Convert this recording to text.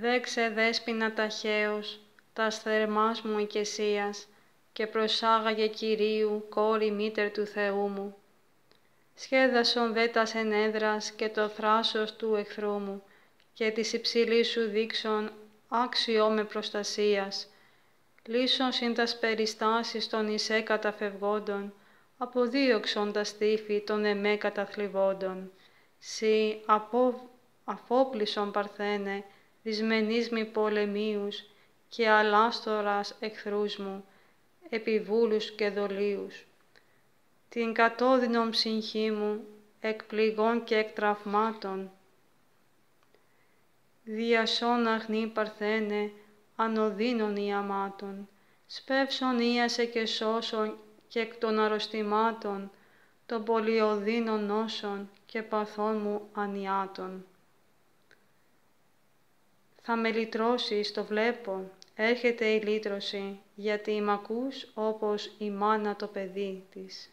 Δέξε δέσποινα ταχαίως, τα θερμάς μου οικεσίας, και προσάγαγε Κυρίου κόρη μήτερ του Θεού μου. Σχέδασον δε τας ενέδρας και το θράσος του εχθρού μου, και της υψηλής σου δείξον άξιό με προστασίας. Λύσον συν τας περιστάσεις των εισέ καταφευγόντων, αποδίωξον τα στήφη των εμέ καταθλιβόντων. Συ απο, αφόπλησον παρθένε, δυσμενείς μη πολεμίους και αλάστορας εχθρούς μου, επιβούλους και δολίους. Την κατώδυνον ψυχή μου, εκ πληγών και εκ τραυμάτων, διασών αγνή παρθένε, ανωδύνων ιαμάτων, σπεύσον ίασε και σώσον και εκ των αρρωστημάτων, των πολιοδύνων νόσων και παθών μου ανιάτων. Θα με λυτρώσεις, το βλέπω, έρχεται η λύτρωση, γιατί μ' ακούς όπως η μάνα το παιδί της.